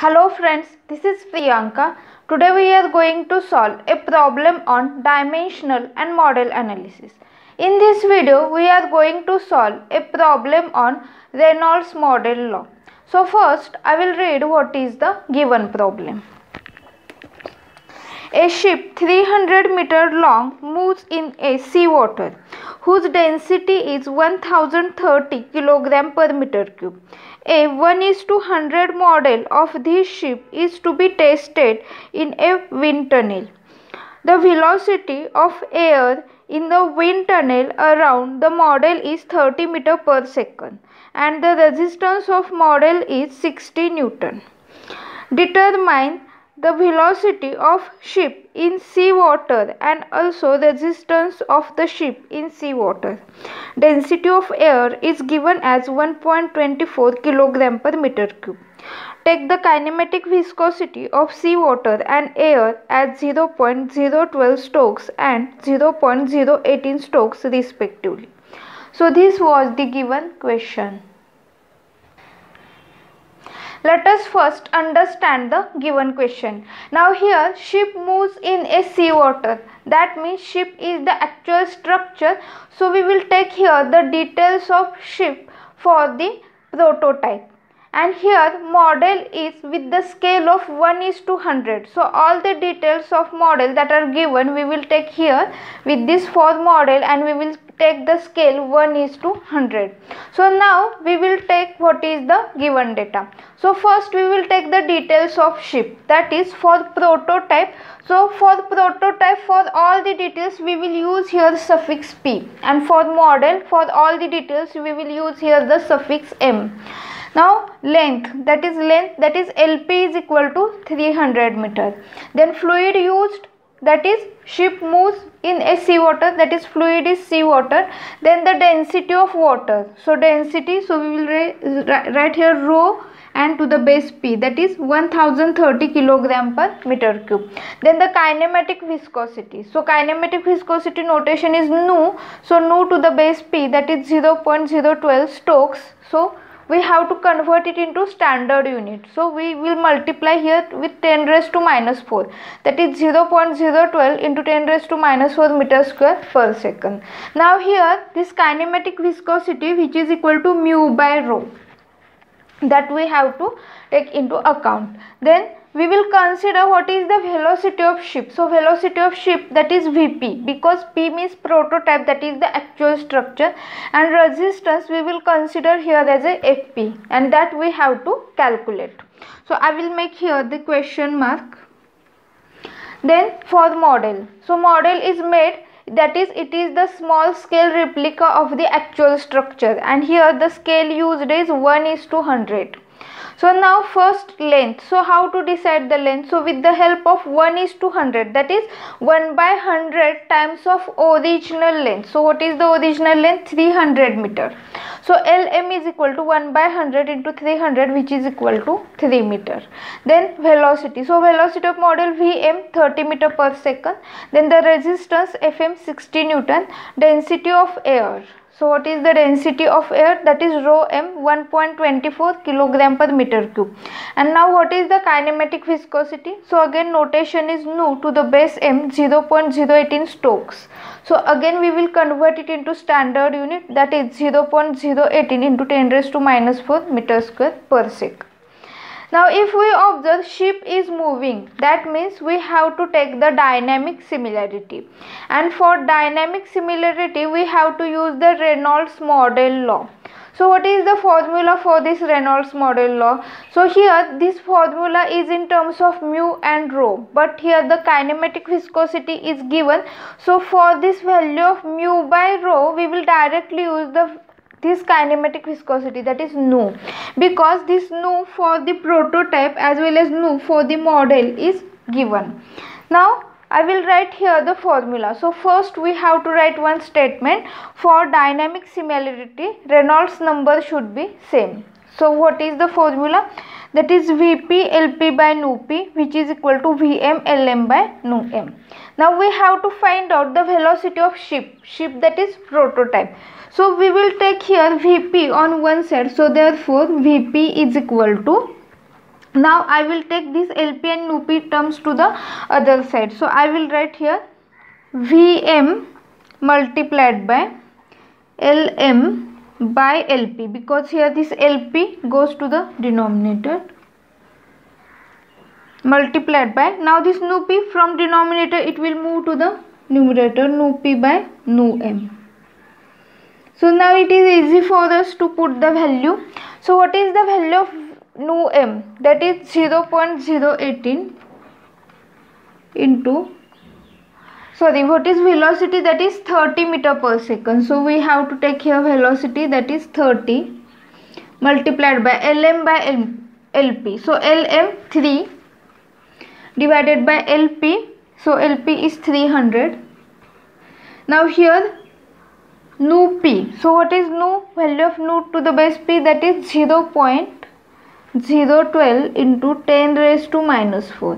Hello friends, this is Priyanka. Today we are going to solve a problem on dimensional and model analysis. In this video, we are going to solve a problem on Reynolds model law. So first, I will read what is the given problem. A ship 300 meter long moves in a seawater whose density is 1030 kg per meter cube. A 1 is to 100 model of this ship is to be tested in a wind tunnel. The velocity of air in the wind tunnel around the model is 30 meter per second and the resistance of model is 60 newton. Determine the velocity of ship in sea water and also the resistance of the ship in sea water. Density of air is given as 1.24 kg per meter cube. Take the kinematic viscosity of sea water and air as 0.012 Stokes and 0.018 Stokes respectively. So this was the given question. Let us first understand the given question. Now here ship moves in a sea water. That means ship is the actual structure. So we will take here the details of ship for the prototype. And here model is with the scale of 1 is to 100. So all the details of model that are given we will take here with this for model and we will take the scale 1 is to 100. So now we will take what is the given data. So first we will take the details of ship that is for prototype. So for prototype for all the details we will use here suffix p and for model for all the details we will use here the suffix m. Now length that is length that is LP is equal to 300 meter. Then fluid used that is ship moves in a sea water that is fluid is sea water then the density of water. So density so we will write, here rho and to the base p that is 1030 kilogram per meter cube. Then the kinematic viscosity. So kinematic viscosity notation is nu. So nu to the base p that is 0.012 stokes. So we have to convert it into standard unit. So we will multiply here with 10 raised to minus 4 that is 0.012 into 10 raised to minus 4 meter square per second. Now here this kinematic viscosity which is equal to mu by rho that we have to take into account. Then we will consider what is the velocity of ship. So velocity of ship that is Vp because P means prototype that is the actual structure and resistance we will consider here as a Fp and that we have to calculate. So I will make here the question mark. Then for model. So model is made that is it is the small scale replica of the actual structure and here the scale used is 1 is to 100 so now first length. So how to decide the length? So with the help of 1 is to 100 that is 1 by 100 times of original length. So what is the original length? 300 meter. So Lm is equal to 1 by 100 into 300 which is equal to 3 meter. Then velocity. So velocity of model Vm 30 meter per second. Then the resistance Fm 60 Newton. Density of air. So what is the density of air? That is rho m 1.24 kilogram per meter cube. And now what is the kinematic viscosity? So again notation is nu to the base m 0.018 Stokes. So again we will convert it into standard unit that is 0.018 into 10 raised to minus 4 meter square per second. Now if we observe ship is moving that means we have to take the dynamic similarity and for dynamic similarity we have to use the Reynolds model law. So what is the formula for this Reynolds model law? So here this formula is in terms of mu and rho but here the kinematic viscosity is given. So for this value of mu by rho we will directly use the this kinematic viscosity that is nu because this nu for the prototype as well as nu for the model is given now I will write here the formula. So first we have to write one statement for dynamic similarity Reynolds number should be same. So what is the formula? That is Vp Lp by nu p which is equal to Vm Lm by nu m. Now we have to find out the velocity of ship. Ship that is prototype. So we will take here Vp on one side. So therefore Vp is equal to now I will take this LP and NUP terms to the other side so I will write here VM multiplied by LM by LP because here this LP goes to the denominator multiplied by now this nu p from denominator it will move to the numerator nu p by nu m so now it is easy for us to put the value. So what is the value of nu m? That is 0 0.018 into sorry what is velocity? That is 30 meter per second. So we have to take here velocity that is 30 multiplied by lm by L, lp so lm 3 divided by lp so lp is 300 now here nu p. So what is nu? Value of nu to the base p that is 0 0.012 into 10 raised to minus 4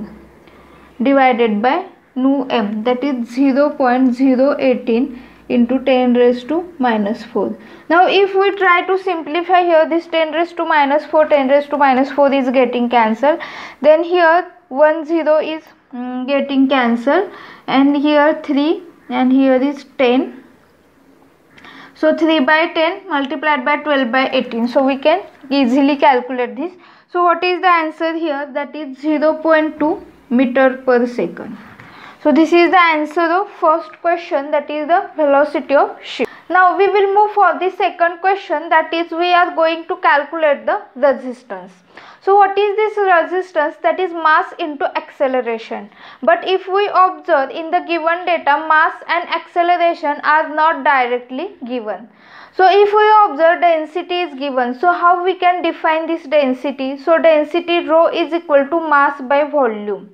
divided by nu m that is 0.018 into 10 raised to minus 4. Now if we try to simplify here this 10 raised to minus 4 10 raised to minus 4 is getting cancelled. Then here 1 0 is um, getting cancelled. And here 3 and here is 10 so 3 by 10 multiplied by 12 by 18 so we can easily calculate this. So what is the answer here? That is 0.2 meter per second. So this is the answer of first question that is the velocity of ship. Now we will move for the second question that is we are going to calculate the resistance. So what is this resistance that is mass into acceleration. But if we observe in the given data mass and acceleration are not directly given. So if we observe density is given. So how we can define this density? So density rho is equal to mass by volume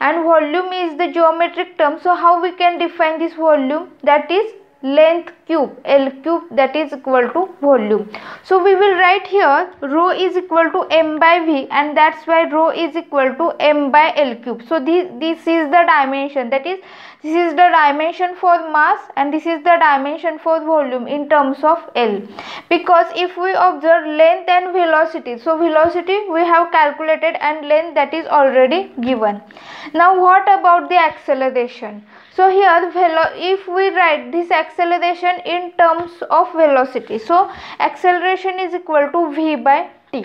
and volume is the geometric term so how we can define this volume that is length cube L cube that is equal to volume. So we will write here rho is equal to m by v and that's why rho is equal to m by L cube. So this, this is the dimension that is this is the dimension for mass and this is the dimension for volume in terms of L. Because if we observe length and velocity so velocity we have calculated and length that is already given. Now what about the acceleration? So here if we write this acceleration in terms of velocity. So acceleration is equal to v by t.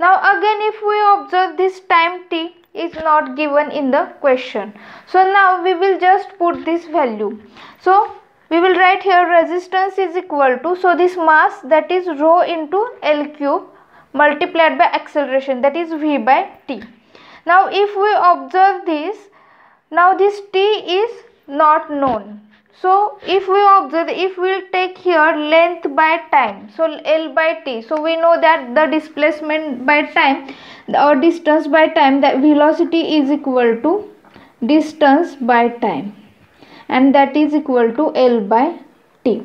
Now again if we observe this time t is not given in the question. So now we will just put this value. So we will write here resistance is equal to so this mass that is rho into L cube multiplied by acceleration that is v by t. Now if we observe this now this t is not known. So if we observe if we will take here length by time so l by t so we know that the displacement by time or distance by time that velocity is equal to distance by time and that is equal to l by t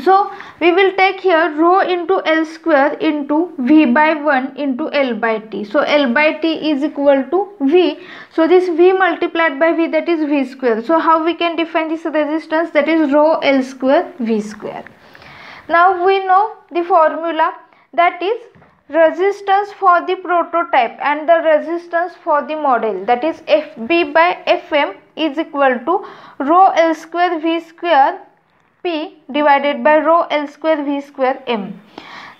so we will take here rho into L square into V by 1 into L by T. So L by T is equal to V. So this V multiplied by V that is V square. So how we can define this resistance that is rho L square V square. Now we know the formula that is resistance for the prototype and the resistance for the model that is FP by FM is equal to rho L square V square P divided by rho L square V square M.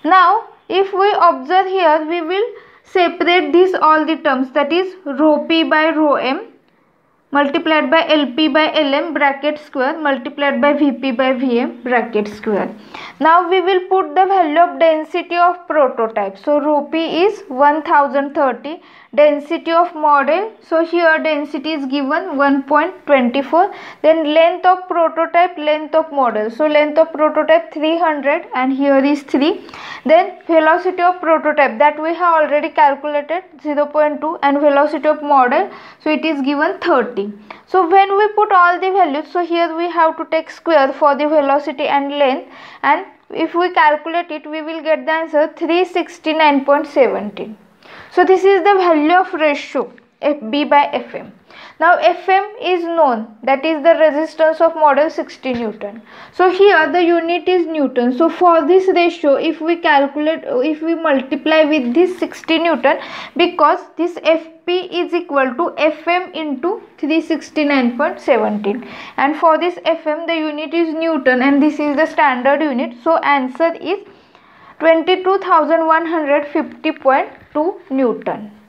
Now if we observe here we will separate these all the terms that is rho P by rho M multiplied by LP by LM bracket square multiplied by VP by VM bracket square. Now we will put the value of density of prototype. So rho P is 1030 density of model. So here density is given 1.24 then length of prototype length of model. So length of prototype 300 and here is 3 then velocity of prototype that we have already calculated 0.2 and velocity of model. So it is given 30 so when we put all the values so here we have to take square for the velocity and length. And if we calculate it we will get the answer 369.17 so this is the value of ratio FP by FM. now fm is known that is the resistance of model 60 newton. So here the unit is newton. So for this ratio if we calculate if we multiply with this 60 newton because this fp is equal to fm into 369.17 and for this fm the unit is newton and this is the standard unit. So answer is 22150.2 newton